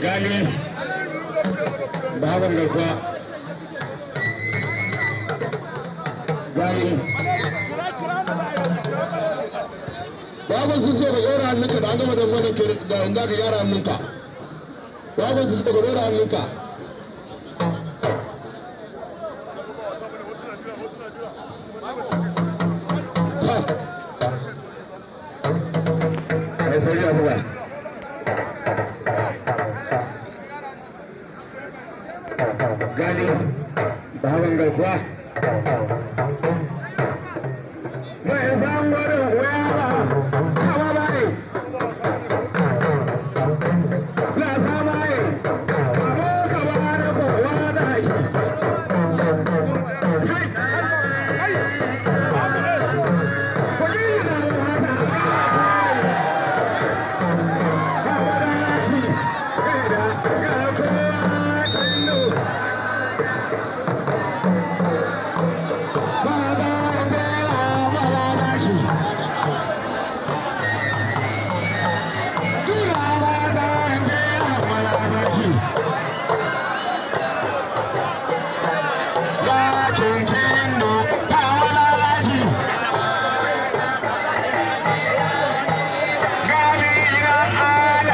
gani baban garkuwa gani baban su suka gora hannunka da an gama don wani da inda ka gyara hannunka baban su suka gora hannunka Kai sai Gani, baban garkuwa.